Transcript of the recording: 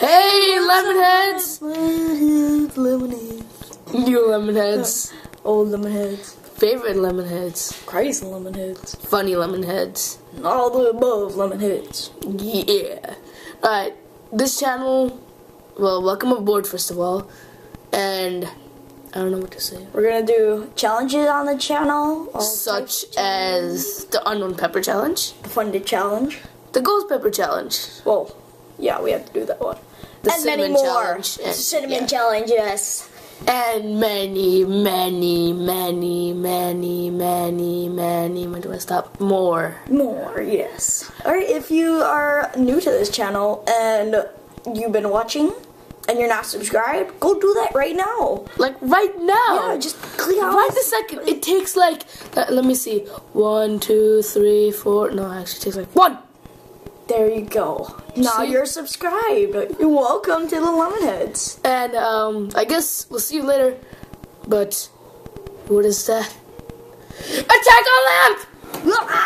Hey, Lemonheads! Lemonheads, lemonheads. New Lemonheads. Old lemonheads. Favorite Lemonheads. Crazy lemonheads. Funny Lemonheads. All the above lemonheads. Yeah. Alright, this channel, well, welcome aboard, first of all. And I don't know what to say. We're gonna do challenges on the channel. Such as the Unknown Pepper Challenge, the funded challenge. the Ghost Pepper Challenge, Well, yeah, we have to do that one. the and Cinnamon many more. Challenge, and, Cinnamon yeah. challenge, yes. and many, many, many, many, many, many, when do I stop? More. More, yes. Alright, if you are new to this channel and you've been watching and you're not subscribed, go do that right now. Like right now. Yeah, just click on Right this second. It takes like, uh, let me see. One, two, three, four. No, actually, it actually takes like one. There you go. Now See? you're subscribed. You're welcome to the Lemonheads. And um, I guess we'll see you later. But what is that? Attack on lamp!